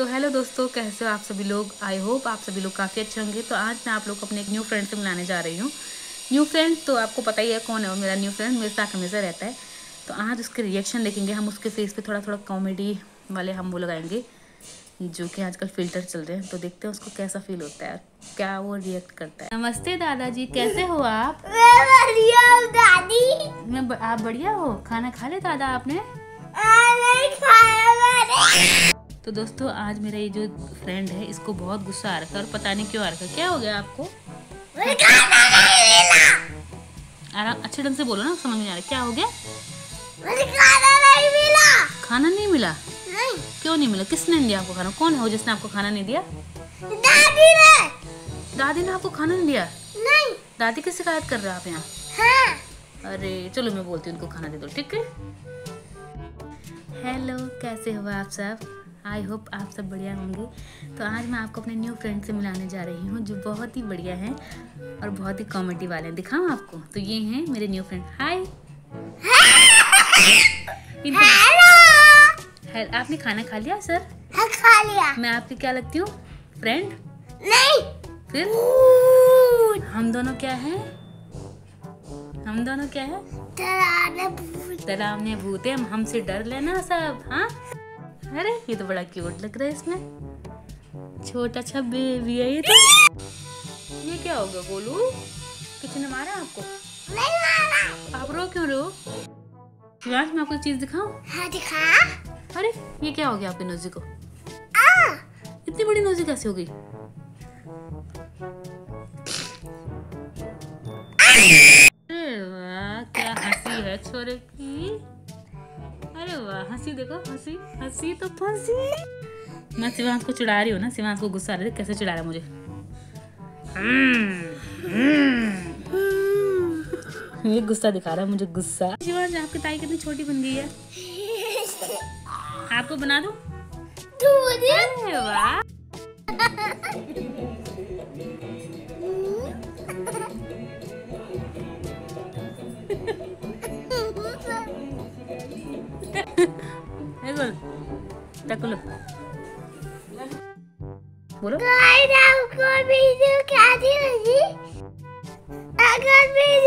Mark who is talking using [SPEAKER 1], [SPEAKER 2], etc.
[SPEAKER 1] तो हेलो दोस्तों कैसे हो आप सभी लोग? आई होप आप सभी लोग काफ़ी अच्छे होंगे। तो आज मैं आप लोग को अपने एक न्यू फ्रेंड से मिलाने जा रही हूँ। न्यू फ्रेंड तो आपको पता ही है कौन है वो मेरा न्यू फ्रेंड मेरे साथ हमेशा रहता है। तो आज उसके रिएक्शन देखेंगे। हम उसके फेस पे थोड़ा थोड़ा कॉमेडी वाले हम वो लगाएँगे जो कि आजकल फ़िल्टर चल रहे हैं। तो देखते हैं उसको कैसा फील होता है क्या वो रिएक्ट करता है। नमस्ते दादाजी कैसे हो आप?
[SPEAKER 2] मैं बढ़िया हूँ दादी।
[SPEAKER 1] मैं ब, आप बढ़िया हो? खाना खा ले दादा आपने?
[SPEAKER 2] आ, नहीं खाया मैंने।
[SPEAKER 1] तो दोस्तों, आज मेरा ये जो फ्रेंड है, इसको बहुत गुस्सा आ रखा है और पता नहीं क्यों आ रखा क्या हो गया आपको? आराम अच्छे ढंग से बोलो ना, समझ में आ रहा। क्या हो गया?
[SPEAKER 2] खाना नहीं मिला?
[SPEAKER 1] खाना नहीं मिला
[SPEAKER 2] नहीं
[SPEAKER 1] क्यों नहीं मिला? किसने नहीं दिया आपको खाना? कौन है वो जिसने आपको खाना नहीं दिया?
[SPEAKER 2] दादी ने
[SPEAKER 1] दादी ने आपको खाना नहीं दिया?
[SPEAKER 2] नहीं
[SPEAKER 1] दादी की शिकायत कर रहे आप यहाँ?
[SPEAKER 2] हाँ
[SPEAKER 1] अरे, चलो मैं बोलती हूँ, उनको खाना दे दो, ठीक है? हेलो कैसे हो आप सब? आई होप आप सब बढ़िया होंगे। तो आज मैं आपको अपने न्यू फ्रेंड से मिलाने जा रही हूँ जो बहुत ही बढ़िया हैं और बहुत ही कॉमेडी वाले हैं। दिखाऊँ आपको? तो ये हैं मेरे न्यू फ्रेंड हाय
[SPEAKER 2] हेलो
[SPEAKER 1] है- आपने खाना खा लिया सर
[SPEAKER 2] हाँ खा लिया।
[SPEAKER 1] मैं आपकी क्या लगती हूँ? फ्रेंड
[SPEAKER 2] नहीं!
[SPEAKER 1] फिर हम दोनों क्या हैं? हम दोनों क्या है?
[SPEAKER 2] डराने भूत
[SPEAKER 1] डरावने भूत है। हमसे डर लेना सब हाँ? अरे ये तो बड़ा क्यूट लग रहा है इसमें। छोटा सा बेबी है ये तो। ये क्या हो गया बोलू किसी ने मारा आपको?
[SPEAKER 2] नहीं मारा।
[SPEAKER 1] आप रो क्यों रो शिवांश मैं आपको चीज़ दिखाऊँ?
[SPEAKER 2] हाँ दिखा।
[SPEAKER 1] अरे ये क्या हो गया आपकी नोजी को?
[SPEAKER 2] आ।
[SPEAKER 1] इतनी बड़ी नोजी कैसे हो गई? अरे वाह क्या हँसी है छोरे की। वाह हँसी देखो हँसी हँसी तो फंसी मैं शिवांश को चिढ़ा रही हूँ ना शिवांश को गुस्सा आ रहा है कैसे चिढ़ा रहा है मुझे? ये गुस्सा दिखा रहा है मुझे गुस्सा। शिवांश आपकी ताई कितनी छोटी बन गई है? आपको बना दूँ? वाह। बोल टकलो। बोलो।
[SPEAKER 2] गाइस आपको वीडियो कैसी लगी? अगर वीडियो